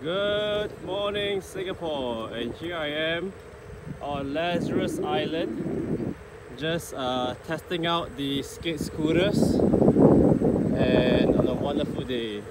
Good morning Singapore. And here I am on Lazarus Island just uh, testing out the skate scooters. And on a wonderful day.